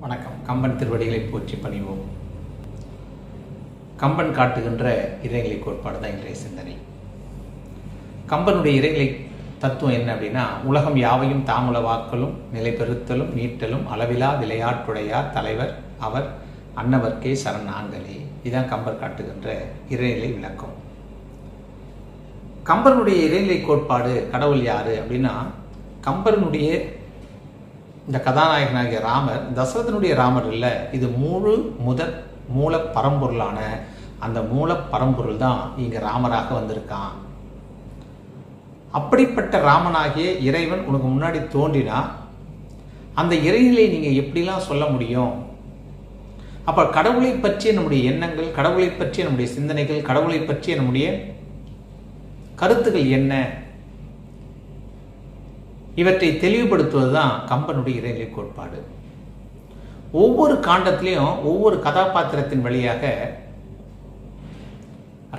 வணக்கம். கம்பன் திருவடிகளை போற்றி பணிவோம். கம்பன் காட்டுகின்ற இறைநிலை கோட்பாடு தான் இன்றைய சிந்தனை. கம்பனுடைய இறைநிலை தத்துவம் என்ன அப்படின்னா உலகம் யாவையும் தாமுலவாக்கலும் நிலைபெறுத்தலும் நீட்டலும் மீட்டலும் அளவிலா விளையாட்டுடையார் தலைவர் அவர் அன்னவர்க்கே சரணாங்கலே இதுதான் கம்பர் காட்டுகின்ற இறைநிலை விளக்கம். கம்பனுடைய இறைநிலை கோட்பாடு கடவுள் யாரு அப்படின்னா கம்பரனுடைய இந்த கதாநாயகனாகிய ராமர் தசரதனுடைய ராமர் இல்லை இது முழு முதற் மூல பரம்பொருளான அந்த மூல பரம்பொருள் தான் இங்கே ராமராக வந்திருக்கான். அப்படிப்பட்ட ராமனாகிய இறைவன் உனக்கு முன்னாடி தோன்றினா அந்த இறைநிலை நீங்கள் எப்படிலாம் சொல்ல முடியும்? அப்போ கடவுளை பற்றிய நம்முடைய எண்ணங்கள் கடவுளை பற்றிய நம்முடைய சிந்தனைகள் கடவுளை பற்றிய நம்முடைய கருத்துக்கள் என்ன? இவற்றை தெளிவுபடுத்துவது தான் கம்பனுடைய இறைநிலை கோட்பாடு. ஒவ்வொரு காண்டத்திலையும் ஒவ்வொரு கதாபாத்திரத்தின் வழியாக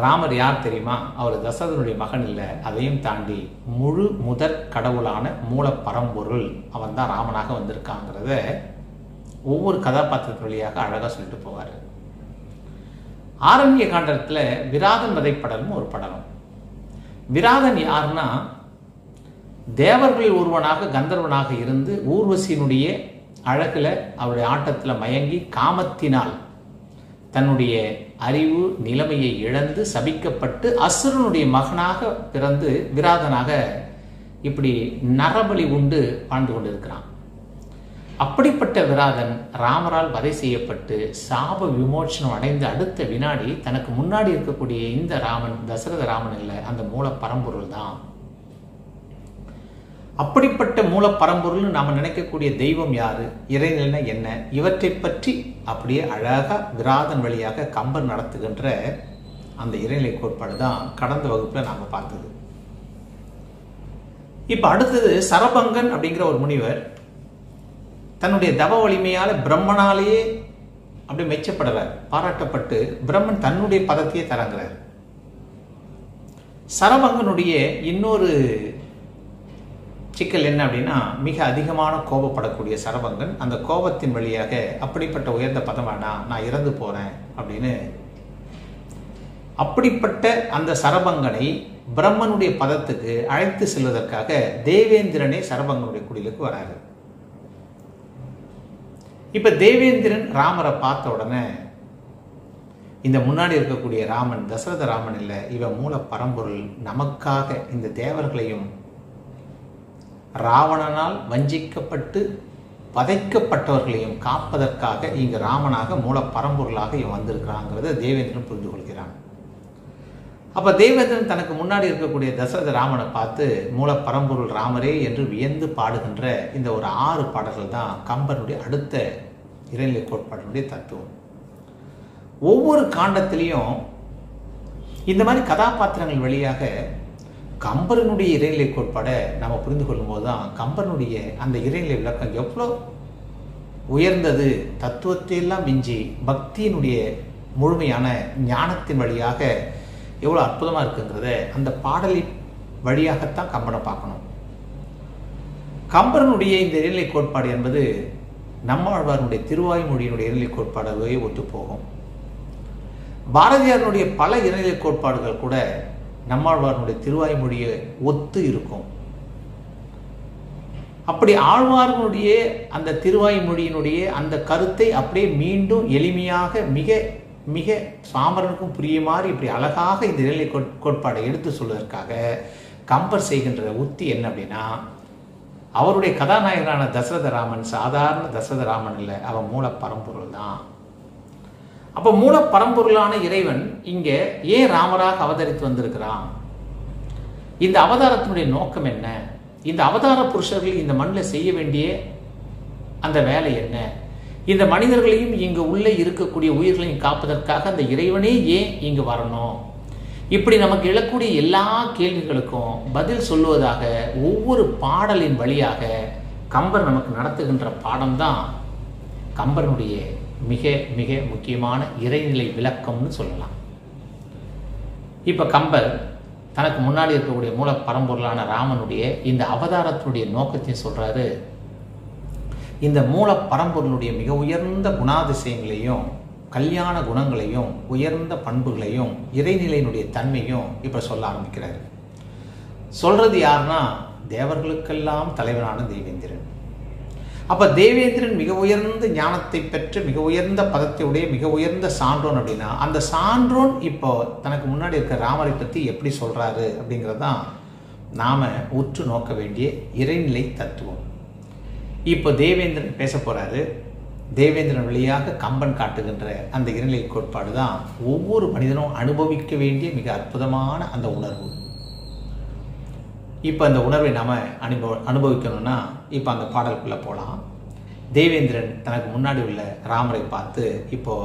ராமர் யார் தெரியுமா? அவர் தசரதனுடைய மகன் இல்லை. அதையும் தாண்டி முழு முதற் கடவுளான மூல பரம்பொருள் அவன் தான் ராமனாக வந்திருக்காங்கிறத ஒவ்வொரு கதாபாத்திரத்தின் வழியாக அழகாக சொல்லிட்டு போவார். ஆரம்பிய காண்டத்தில் விராதன் வதைப்படலும் ஒரு படலம். விராதன் யாருன்னா தேவர்களில் ஒருவனாக கந்தர்வனாக இருந்து ஊர்வசியினுடைய அழகில் அவருடைய ஆட்டத்தில் மயங்கி காமத்தினால் தன்னுடைய அறிவு நிலைமையை இழந்து சபிக்கப்பட்டு அசுரனுடைய மகனாக பிறந்து விராதனாக இப்படி நரபலி உண்டு வாழ்ந்து கொண்டிருக்கிறான். அப்படிப்பட்ட விராதன் ராமரால் வதை செய்யப்பட்டு சாப விமோச்சனம் அடைந்த அடுத்த வினாடி தனக்கு முன்னாடி இருக்கக்கூடிய இந்த ராமன் தசரத ராமன் இல்லை அந்த மூல பரம்பொருள் தான் அப்படிப்பட்ட மூல பரம்பொருள்னு நாம் நினைக்கக்கூடிய தெய்வம் யாரு? இறைநிலைனா என்ன? இவற்றை பற்றி அப்படியே அழகா விராதன் வழியாக கம்பர் நடத்துகின்ற அந்த இறைநிலை கோட்பாடு தான் கடந்த வகுப்புல நாம பார்த்தது. இப்போ அடுத்தது சரபங்கன் அப்படிங்கிற ஒரு முனிவர் தன்னுடைய தவ வலிமையால பிரம்மனாலேயே அப்படி மெச்சப்படுறார் பாராட்டப்பட்டு பிரம்மன் தன்னுடைய பதத்தையே தரங்கிறார். சரபங்கனுடைய இன்னொரு சிக்கல் என்ன அப்படின்னா மிக அதிகமான கோபப்படக்கூடிய சரபங்கன் அந்த கோபத்தின் வழியாக அப்படிப்பட்ட உயர்ந்த பதம் நான் இறந்து போறேன் அப்படின்னு அப்படிப்பட்ட அந்த சரபங்கனை பிரம்மனுடைய பதத்துக்கு அழைத்து செல்வதற்காக தேவேந்திரனே சரபங்கனுடைய குடிலுக்கு வராரு. இப்ப தேவேந்திரன் ராமரை பார்த்த உடனே இந்த முன்னாடி இருக்கக்கூடிய ராமன் தசரத ராமன் இல்லை இவன் மூல பரம்பொருள் நமக்காக இந்த தேவர்களையும் ராவணனால் வஞ்சிக்கப்பட்டு வதைக்கப்பட்டவர்களையும் காப்பதற்காக இங்கு ராமனாக மூல பரம்பொருளாக இவன் வந்திருக்கிறாங்கிறத தேவேந்திரன் புரிந்து கொள்கிறான் அப்போ தேவேந்திரன் தனக்கு முன்னாடி இருக்கக்கூடிய தசரத ராமனை பார்த்து மூல பரம்பொருள் ராமரே என்று வியந்து பாடுகின்ற இந்த ஒரு ஆறு பாடல்கள் தான் கம்பனுடைய அடுத்த இறைநிலை கோட்பாட்டினுடைய தத்துவம். ஒவ்வொரு காண்டத்திலையும் இந்த மாதிரி கதாபாத்திரங்கள் வழியாக கம்பரனுடைய இறைநிலை கோட்பாடை நம்ம புரிந்து கொள்ளும்போது தான் கம்பரனுடைய அந்த இறைநிலை விளக்கம் எவ்வளோ உயர்ந்தது தத்துவத்தையெல்லாம் மிஞ்சி பக்தியினுடைய முழுமையான ஞானத்தின் வழியாக எவ்வளோ அற்புதமாக இருக்குங்கிறத அந்த பாடலின் வழியாகத்தான் கம்பனை பார்க்கணும். கம்பரனுடைய இந்த இறைநிலை கோட்பாடு என்பது நம்மாழ்வாருடைய திருவாய்மொழியினுடைய இறைநிலை கோட்பாடாகவே ஒத்து போகும் பல இறைநிலை கோட்பாடுகள் கூட நம்மாழ்வாருடைய திருவாய்மொழியை ஒத்து இருக்கும். அப்படி ஆழ்வார்களுடைய அந்த திருவாய்மொழியினுடைய அந்த கருத்தை அப்படியே மீண்டும் எளிமையாக மிக மிக சாமரனுக்கும் புரிய மாதிரி இப்படி அழகாக இந்த இறைநிலை கோட்பாடை எடுத்து சொல்வதற்காக கம்பர் செய்கின்ற உத்தி என்ன அப்படின்னா அவருடைய கதாநாயகனான தசரத ராமன் சாதாரண தசரத ராமன் இல்லை அவன் மூல பரம்பொருள் தான் அப்ப மூல பரம்பொருளான இறைவன் இங்க ஏன் ராமராக அவதரித்து வந்திருக்கிறான்? இந்த அவதாரத்தினுடைய நோக்கம் என்ன? இந்த அவதார புருஷர்கள் இந்த மண்ணில் செய்ய வேண்டிய அந்த வேலை என்ன? இந்த மனிதர்களையும் இங்கு உள்ளே இருக்கக்கூடிய உயிர்களையும் காப்பதற்காக அந்த இறைவனே ஏன் இங்கு வரணும்? இப்படி நமக்கு எழக்கூடிய எல்லா கேள்விகளுக்கும் பதில் சொல்லுவதாக ஒவ்வொரு பாடலின் வழியாக கம்பர் நமக்கு நடத்துகின்ற பாடம்தான் கம்பனுடைய மிக மிக முக்கியமான இறைநிலை விளக்கம்னு சொல்லலாம். இப்போ கம்பர் தனக்கு முன்னாடி இருக்கக்கூடிய மூல பரம்பொருளான ராமனுடைய இந்த அவதாரத்தினுடைய நோக்கத்தையும் சொல்கிறாரு இந்த மூல பரம்பொருளுடைய மிக உயர்ந்த குணாதிசயங்களையும் கல்யாண குணங்களையும் உயர்ந்த பண்புகளையும் இறைநிலையினுடைய தன்மையும் இப்போ சொல்ல ஆரம்பிக்கிறாரு. சொல்றது யாருன்னா தேவர்களுக்கெல்லாம் தலைவனான தேவேந்திரன். அப்போ தேவேந்திரன் மிக உயர்ந்த ஞானத்தை பெற்று மிக உயர்ந்த பதத்தை உடைய மிக உயர்ந்த சான்றோன் அப்படின்னா அந்த சான்றோன் இப்போ தனக்கு முன்னாடி இருக்க ராமரை பற்றி எப்படி சொல்கிறாரு அப்படிங்கிறது தான் நாம் உற்று நோக்க வேண்டிய இறைநிலை தத்துவம். இப்போ தேவேந்திரன் பேச போகிறாரு தேவேந்திரன் வழியாக கம்பன் காட்டுகின்ற அந்த இறைநிலை கோட்பாடு தான் ஒவ்வொரு மனிதனும் அனுபவிக்க வேண்டிய மிக அற்புதமான அந்த உணர்வு. இப்போ அந்த உணர்வை நாம் அனுபவ அனுபவிக்கணும்னா இப்போ அந்த பாடலுக்குள்ளே போகலாம் தேவேந்திரன் தனக்கு முன்னாடி உள்ள ராமரை பார்த்து இப்போ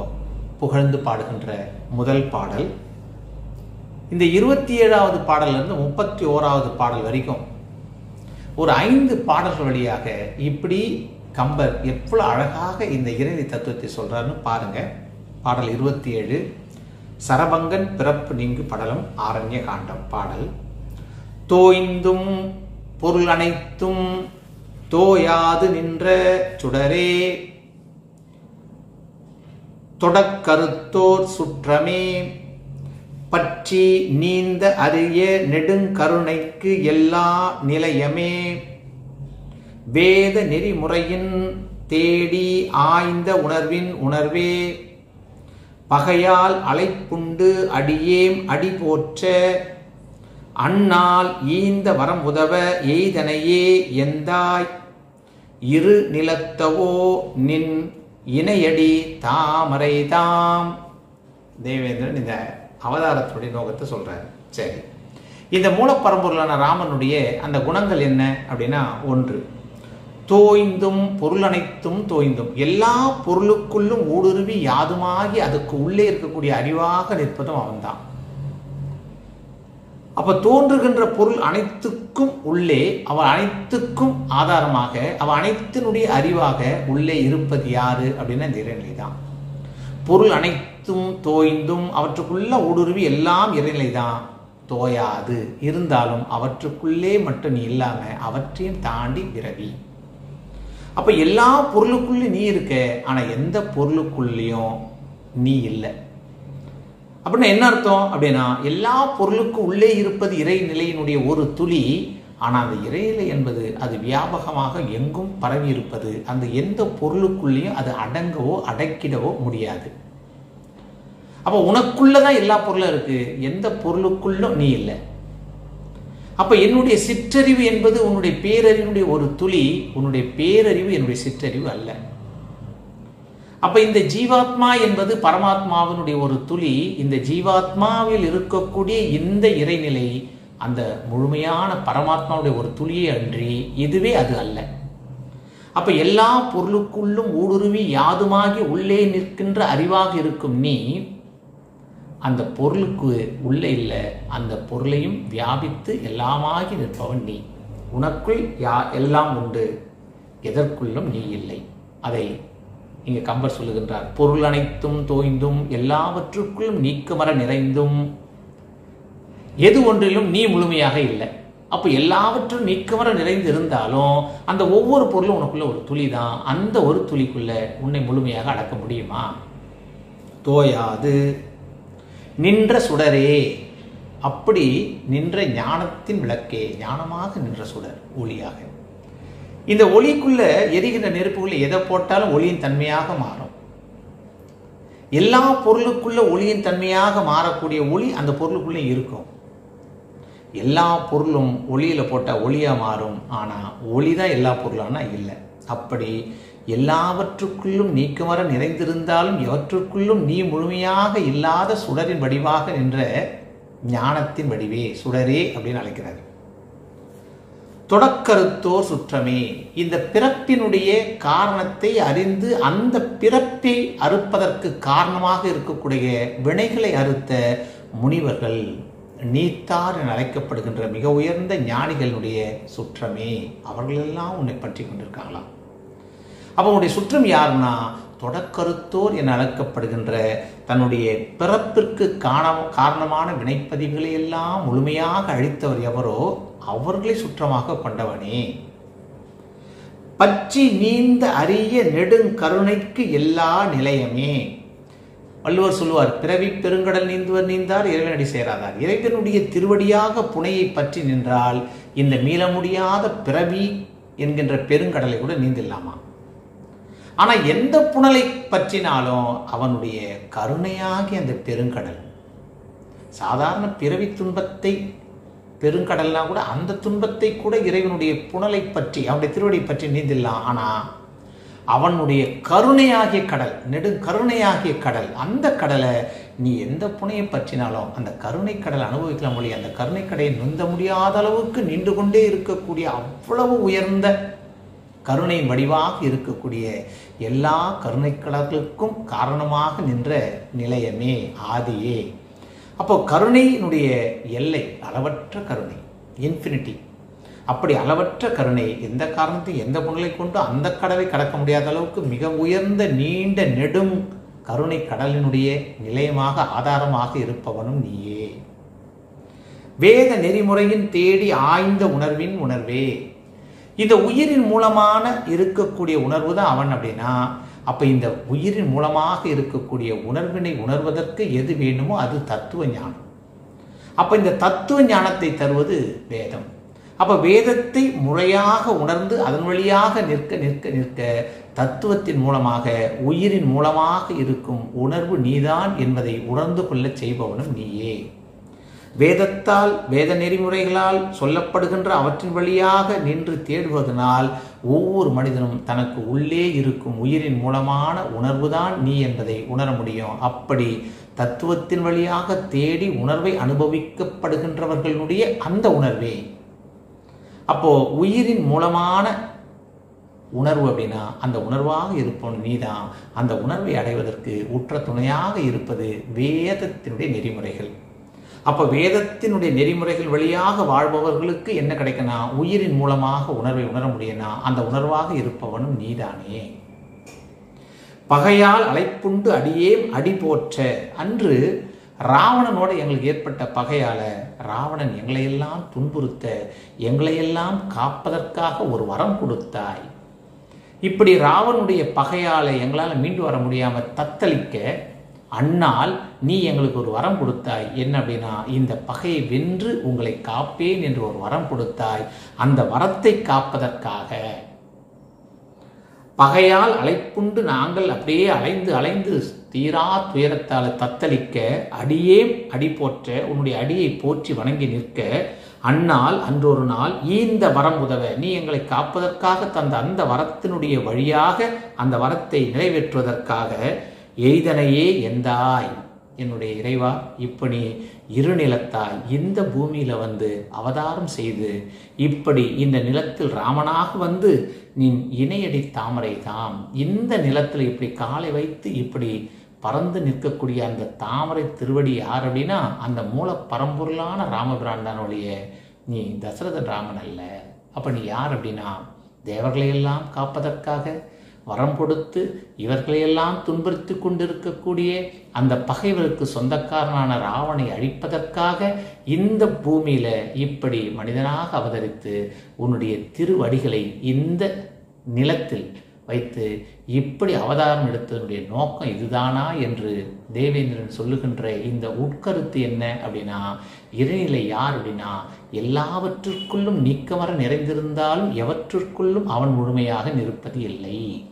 புகழ்ந்து பாடுகின்ற முதல் பாடல். இந்த இருபத்தி ஏழாவது பாடல்லேருந்து முப்பத்தி ஓராவது பாடல் வரைக்கும் ஒரு ஐந்து பாடல்கள் வழியாக இப்படி கம்பர் எவ்வளோ அழகாக இந்த இறைவி தத்துவத்தை சொல்கிறாருன்னு பாருங்கள் பாடல் இருபத்தி ஏழு சரபங்கன் பிறப்பு நீங்கு படலம் ஆரண்ய காண்டம் பாடல். தோய்ந்தும் பொருள் அனைத்தும் தோயாது நின்ற சுடரே. தொடக்கருத்தோர் சுற்றமே. பற்றி நீந்த அரிய நெடுங்கருணைக்கு எல்லா நிலையமே. வேத நெறிமுறையின் தேடி ஆய்ந்த உணர்வின் உணர்வே. பகையால் அலைப்புண்டு அடியேம் அடி போற்ற அண்ணால் ஈந்த வரம் உதவ எய்தனையே எந்தாய்? இரு நிலத்தவோ நின் இணையடி தாமரை தாம். தேவேந்திரன் இந்த அவதாரத்துடைய நோக்கத்தை சொல்றாரு. சரி. இந்த மூலப்பரம்பொருளான ராமனுடைய அந்த குணங்கள் என்ன அப்படின்னா ஒன்று. தோய்ந்தும் பொருள் அனைத்தும் தோய்ந்தும். எல்லா பொருளுக்குள்ளும் ஊடுருவி யாதுமாகி அதுக்கு உள்ளே இருக்கக்கூடிய அறிவாக நிற்பதும் அவன்தான். அப்ப தோன்றுகின்ற பொருள் அனைத்துக்கும் உள்ளே அவன் அனைத்துக்கும் ஆதாரமாக அவன் அனைத்தினுடைய அறிவாக உள்ளே இருப்பது யாரு? அப்படின்னா இந்த இறைநிலை தான் பொருள் அனைத்தும் தோய்ந்தும் அவற்றுக்குள்ள ஊடுருவி எல்லாம் இறைநிலை தான் தோயாது. இருந்தாலும் அவற்றுக்குள்ளே மட்டும் நீ இல்லாம அவற்றையும் தாண்டி விரவி. அப்ப எல்லா பொருளுக்குள்ளேயும் நீ இருக்க ஆனா எந்த பொருளுக்குள்ளேயும் நீ இல்லை. அப்படின்னா என்ன அர்த்தம்? அப்படின்னா எல்லா பொருளுக்கும் உள்ளே இருப்பது இறைநிலையினுடைய ஒரு துளி ஆனால் அந்த இறைநிலை என்பது அது வியாபகமாக எங்கும் பரவி இருப்பது. அந்த எந்த பொருளுக்குள்ளேயும் அது அடங்கவோ அடக்கிடவோ முடியாது. அப்போ உனக்குள்ளதான் எல்லா பொருளும் இருக்கு எந்த பொருளுக்குள்ளும் நீ இல்லை. அப்ப என்னுடைய சிற்றறிவு என்பது உன்னுடைய பேரறிவுடைய ஒரு துளி உன்னுடைய பேரறிவு என்னுடைய சிற்றறிவு அல்ல. அப்ப இந்த ஜீவாத்மா என்பது பரமாத்மாவினுடைய ஒரு துளி. இந்த ஜீவாத்மாவில் இருக்கக்கூடிய இந்த இறைநிலை அந்த முழுமையான பரமாத்மாவுடைய ஒரு துளியை அன்றி இதுவே அது அல்ல. அப்ப எல்லா பொருளுக்குள்ளும் ஊடுருவி யாதுமாகி உள்ளே நிற்கின்ற அறிவாக இருக்கும் நீ அந்த பொருளுக்கு உள்ளே இல்லை அந்த பொருளையும் வியாபித்து எல்லாமாகி நிற்பவன் நீ. உனக்குள் யா எல்லாம் உண்டு எதற்குள்ளும் நீ இல்லை. அதை இங்கே கம்பர் சொல்லுகின்றார். பொருள் அனைத்தும் தோய்ந்தும் எல்லாவற்றுக்குள்ளும் நீக்கமர நிறைந்தும். எது ஒன்றிலும் நீ முழுமையாக இல்லை. அப்போ எல்லாவற்றும் நீக்கமர நிறைந்து இருந்தாலும் அந்த ஒவ்வொரு பொருளும் உனக்குள்ள ஒரு துளி தான் அந்த ஒரு துளிக்குள்ள உன்னை முழுமையாக அடக்க முடியுமா? தோயாது. நின்ற சுடரே. அப்படி நின்ற ஞானத்தின் விளக்கே ஞானமாக நின்ற சுடர் ஒளியாக. இந்த ஒளிக்குள்ள எரிகின்ற நெருப்புக்குள்ள எதை போட்டாலும் ஒளியின் தன்மையாக மாறும். எல்லா பொருளுக்குள்ள ஒளியின் தன்மையாக மாறக்கூடிய ஒளி அந்த பொருளுக்குள்ளே இருக்கும். எல்லா பொருளும் ஒளியில போட்டால் ஒளியா மாறும். ஆனா ஒளி தான் எல்லா பொருளானா இல்லை. அப்படி எல்லாவற்றுக்குள்ளும் நீக்குமர நிறைந்திருந்தாலும் எவற்றுக்குள்ளும் நீ முழுமையாக இல்லாத சுடரின் வடிவாக நின்ற ஞானத்தின் வடிவே சுடரே அப்படின்னு அழைக்கிறார். தொடக்கருத்தோர் சுற்றமே. இந்த பிறப்பினுடைய காரணத்தை அறிந்து அந்த பிறப்பை அறுப்பதற்கு காரணமாக இருக்கக்கூடிய வினைகளை அறுத்த முனிவர்கள் நீத்தார் என அழைக்கப்படுகின்ற மிக உயர்ந்த ஞானிகளுடைய சுற்றமே. அவர்களெல்லாம் உன்னை பற்றி கொண்டிருக்காங்களாம். அப்போ உன்னுடைய சுற்றம் யாருன்னா தொடக்கருத்தோர் என அழைக்கப்படுகின்ற தன்னுடைய பிறப்பிற்கு காண காரணமான வினைப்பதிவுகளை எல்லாம் முழுமையாக அழித்தவர் எவரோ அவர்களை சுற்றமாக கொண்டவனே. பச்சி நீந்த அரிய நெடுங்கருணைக்கு எல்லா நிலையமே. வள்ளுவர் சொல்லுவார் பிறவி பெருங்கடல் நீந்துவர் நீந்தார் இறைவனடி சேராதார். இறைவனுடைய திருவடியாக புனையை பற்றி நின்றால் இந்த மீள முடியாத பிறவி என்கின்ற பெருங்கடலை கூட நீந்திடலாமா? ஆனால் எந்த புனலை பற்றினாலும் அவனுடைய கருணையாகிய அந்த பெருங்கடல் சாதாரண பிறவி துன்பத்தை பெருங்கடல்னா கூட அந்த துன்பத்தை கூட இறைவனுடைய புனலை பற்றி அவனுடைய திருவடியை பற்றி நீந்திடலாம் ஆனால் அவனுடைய கருணையாகிய கடல் நெடுங்கருணையாகிய கடல் அந்த கடலை நீ எந்த புனையை பற்றினாலும் அந்த கருணை கடலை அனுபவிக்கலாம் மொழி அந்த கருணை கடையை நுந்த முடியாத அளவுக்கு நின்று கொண்டே இருக்கக்கூடிய அவ்வளவு உயர்ந்த கருணை வடிவாக இருக்கக்கூடிய எல்லா கருணைக்கடல்களுக்கும் காரணமாக நின்ற நிலையமே ஆதியே. அப்போ கருணையினுடைய எல்லை அளவற்ற கருணை இன்ஃபினிட்டி அப்படி அளவற்ற கருணை எந்த காரணத்தையும் எந்த பொருளை கொண்டு அந்த கடலை கடக்க முடியாத அளவுக்கு மிக உயர்ந்த நீண்ட நெடும் கருணை கடலினுடைய நிலையமாக ஆதாரமாக இருப்பவனும் நீயே. வேத நெறிமுறையின் தேடி ஆய்ந்த உணர்வின் உணர்வே. இந்த உயிரின் மூலமான இருக்கக்கூடிய உணர்வு தான் அவன் அப்படின்னா அப்ப இந்த உயிரின் மூலமாக இருக்கக்கூடிய உணர்வினை உணர்வதற்கு எது வேணுமோ அது தத்துவ ஞானம். அப்ப இந்த தத்துவ ஞானத்தை தருவது வேதம். அப்ப வேதத்தை முறையாக உணர்ந்து அதன் வழியாக நிற்க நிற்க நிற்க தத்துவத்தின் மூலமாக உயிரின் மூலமாக இருக்கும் உணர்வு நீதான் என்பதை உணர்ந்து கொள்ளச் செய்பவனும் நீயே. வேதத்தால் வேத நெறிமுறைகளால் சொல்லப்படுகின்ற அவற்றின் வழியாக நின்று தேடுவதனால் ஒவ்வொரு மனிதனும் தனக்கு உள்ளே இருக்கும் உயிரின் மூலமான உணர்வுதான் நீ என்பதை உணர முடியும். அப்படி தத்துவத்தின் வழியாக தேடி உணர்வை அனுபவிக்கப்படுகின்றவர்களுடைய அந்த உணர்வே. அப்போ உயிரின் மூலமான உணர்வு அப்படின்னா அந்த உணர்வாக இருப்பவன் நீதான். அந்த உணர்வை அடைவதற்கு உற்ற துணையாக இருப்பது வேதத்தினுடைய நெறிமுறைகள். அப்போ வேதத்தினுடைய நெறிமுறைகள் வழியாக வாழ்பவர்களுக்கு என்ன கிடைக்கனா உயிரின் மூலமாக உணர்வை உணர முடியும்னா அந்த உணர்வாக இருப்பவனும் நீதானே. பகையால் அலைப்புண்டு அடியேம் அடி போற்ற. அன்று ராவணனோட எங்களுக்கு ஏற்பட்ட பகையால ராவணன் எங்களையெல்லாம் துன்புறுத்த எங்களையெல்லாம் காப்பதற்காக ஒரு வரம் கொடுத்தாய். இப்படி ராவனுடைய பகையால எங்களால் மீண்டு வர முடியாம தத்தளிக்க அன்னால் நீ எங்களுக்கு ஒரு வரம் கொடுத்தாய். என்ன அப்படின்னா இந்த பகையை வென்று உங்களை காப்பேன் என்று ஒரு வரம் கொடுத்தாய். அந்த வரத்தை காப்பதற்காக பகையால் அலைப்புண்டு நாங்கள் அப்படியே அலைந்து அலைந்து தீரா துயரத்தால் தத்தளிக்க அடியே அடி போற்ற உன்னுடைய அடியை போற்றி வணங்கி நிற்க அன்னால் அன்றொரு நாள் ஈந்த வரம் உதவ நீ எங்களை காப்பதற்காக தந்த அந்த வரத்தினுடைய வழியாக அந்த வரத்தை நிறைவேற்றுவதற்காக எய்தனையே எந்தாய்? என்னுடைய இறைவா இப்படி இருநிலத்தாய். இந்த பூமியில வந்து அவதாரம் செய்து இப்படி இந்த நிலத்தில் ராமனாக வந்து நீ இணையடி தாமரை தாம் இந்த நிலத்தில் இப்படி காலை வைத்து இப்படி பறந்து நிற்கக்கூடிய அந்த தாமரை திருவடி யார் அப்படின்னா அந்த மூல பரம்பொருளான ராமபிராண்டானுடைய நீ தசரதன் ராமன் அல்ல. அப்ப நீ யார் அப்படின்னா தேவர்களையெல்லாம் காப்பதற்காக வரம் கொடுத்து இவர்களையெல்லாம் துன்புறுத்தி கொண்டிருக்கக்கூடிய அந்த பகைவருக்கு சொந்தக்காரனான ராவனை அழிப்பதற்காக இந்த பூமியில இப்படி மனிதனாக அவதரித்து உன்னுடைய திருவடிகளை இந்த நிலத்தில் வைத்து இப்படி அவதாரம் எடுத்ததனுடைய நோக்கம் இதுதானா என்று தேவேந்திரன் சொல்லுகின்ற இந்த உட்கருத்து என்ன அப்படின்னா இறைநிலை யார் அப்படின்னா எல்லாவற்றிற்குள்ளும் நீக்கமர நிறைந்திருந்தாலும் எவற்றிற்குள்ளும் அவன் முழுமையாக நிற்பது இல்லை.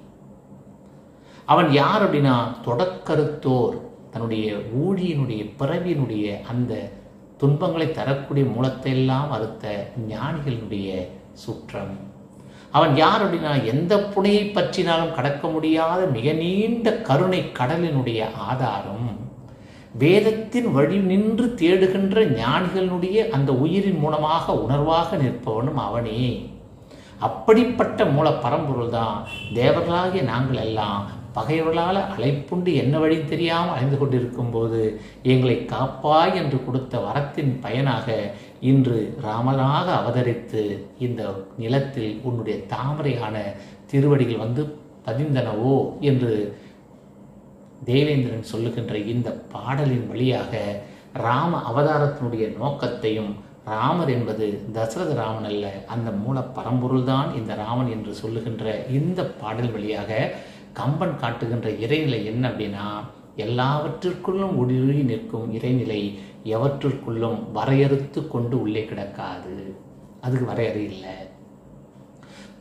அவன் யார் அப்படின்னா தொடக்கருத்தோர் தன்னுடைய ஊழியனுடைய பிறவியினுடைய அந்த துன்பங்களை தரக்கூடிய மூலத்தை எல்லாம் அறுத்த ஞானிகளினுடைய சுற்றம். அவன் யார் அப்படின்னா எந்த புனையை பற்றினாலும் கடக்க முடியாத மிக நீண்ட கருணை கடலினுடைய ஆதாரம். வேதத்தின் வழி நின்று தேடுகின்ற ஞானிகளினுடைய அந்த உயிரின் மூலமாக உணர்வாக நிற்பவனும் அவனே. அப்படிப்பட்ட மூல பரம்பொருள் தான் தேவர்களாகிய நாங்கள் எல்லாம் பகைவர்களால் அழைப்புண்டு என்ன வழி தெரியாமல் அலைந்து கொண்டிருக்கும் போது எங்களை காப்பாய் என்று கொடுத்த வரத்தின் பயனாக இன்று ராமனாக அவதரித்து இந்த நிலத்தில் உன்னுடைய தாமரையான திருவடிகள் வந்து பதிந்தனவோ என்று தேவேந்திரன் சொல்லுகின்ற இந்த பாடலின் வழியாக ராம அவதாரத்தினுடைய நோக்கத்தையும் ராமர் என்பது தசரத ராமன் அல்ல அந்த மூல பரம்பொருள்தான் இந்த ராமன் என்று சொல்லுகின்ற இந்த பாடல் வழியாக கம்பன் காட்டுகின்ற இறைநிலை என்ன அப்படின்னா எல்லாவற்றிற்குள்ளும் ஊடுருவி நிற்கும் இறைநிலை எவற்றிற்குள்ளும் வரையறுத்து கொண்டு உள்ளே கிடக்காது. அதுக்கு வரையறை இல்லை.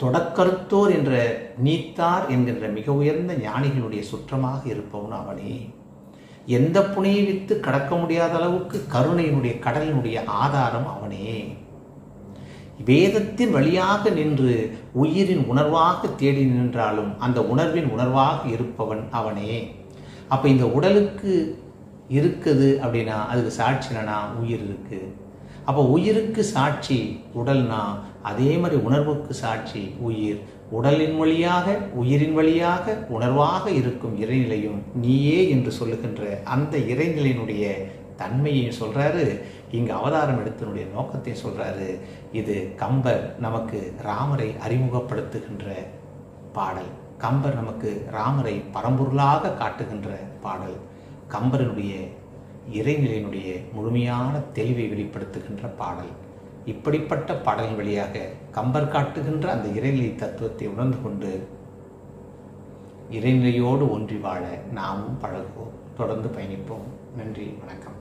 தொடக்கருத்தோர் என்ற நீத்தார் என்கின்ற மிக உயர்ந்த ஞானிகளுடைய சுற்றமாக இருப்பவன் அவனே. எந்த புனையை வித்து கடக்க முடியாத அளவுக்கு கருணையினுடைய கடலினுடைய ஆதாரம் அவனே. வேதத்தின் வழியாக நின்று உயிரின் உணர்வாக தேடி நின்றாலும் அந்த உணர்வின் உணர்வாக இருப்பவன் அவனே. அப்போ இந்த உடலுக்கு இருக்குது அப்படின்னா அதுக்கு சாட்சினா உயிர் இருக்கு. அப்போ உயிருக்கு சாட்சி உடல்னா அதே மாதிரி உணர்வுக்கு சாட்சி உயிர். உடலின் வழியாக உயிரின் வழியாக உணர்வாக இருக்கும் இறைநிலையும் நீயே என்று சொல்லுகின்ற அந்த இறைநிலையினுடைய தன்மையையும் சொல்றாரு இங்கு அவதாரம் எடுத்தனுடைய நோக்கத்தை சொல்றாரு. இது கம்பர் நமக்கு ராமரை அறிமுகப்படுத்துகின்ற பாடல். கம்பர் நமக்கு ராமரை பரம்பொருளாக காட்டுகின்ற பாடல். கம்பரனுடைய இறைநிலையினுடைய முழுமையான தெளிவை வெளிப்படுத்துகின்ற பாடல். இப்படிப்பட்ட பாடல் வழியாக கம்பர் காட்டுகின்ற அந்த இறைநிலை தத்துவத்தை உணர்ந்து கொண்டு இறைநிலையோடு ஒன்றி வாழ நாமும் பழகுவோம். தொடர்ந்து பயணிப்போம். நன்றி வணக்கம்.